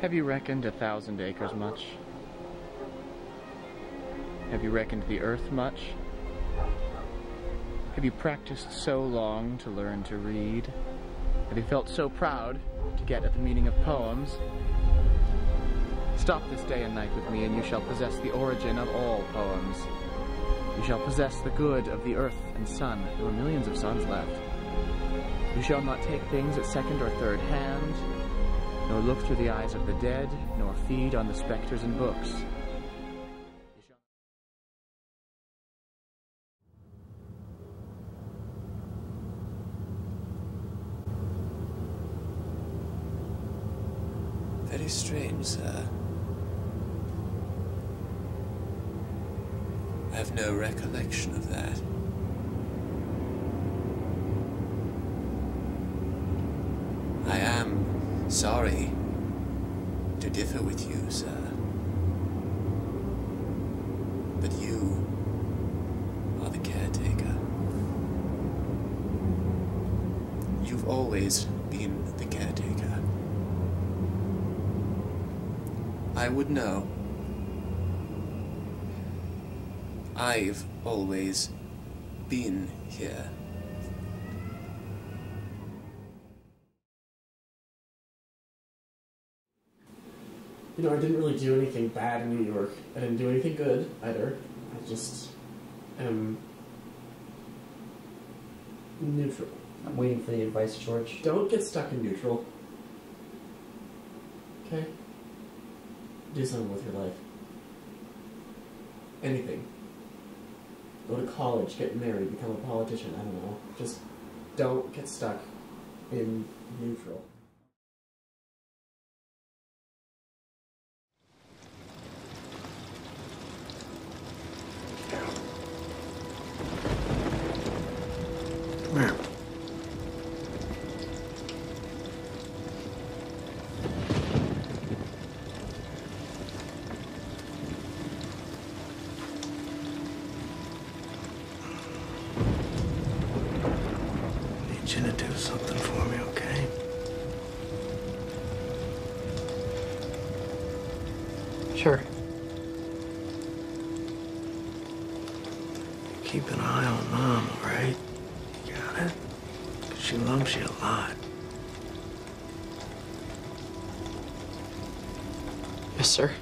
Have you reckoned a thousand acres much? Have you reckoned the earth much? Have you practiced so long to learn to read? Have you felt so proud to get at the meaning of poems? Stop this day and night with me, and you shall possess the origin of all poems. You shall possess the good of the earth and sun. There were millions of suns left. You shall not take things at second or third hand, nor look through the eyes of the dead, nor feed on the spectres and books. Very strange, sir. I have no recollection of that. I am sorry to differ with you, sir. But you are the caretaker. You've always been the caretaker. I would know. I've always been here. You know, I didn't really do anything bad in New York. I didn't do anything good either. I just am neutral. I'm waiting for the advice, George. Don't get stuck in neutral. Okay? Do something with your life. Anything. Go to college, get married, become a politician, I don't know. Just don't get stuck in neutral. Come here. Need you to do something for me, okay? Sure. Keep an eye on Mom, all right? You got it? she loves you a lot. Yes, sir.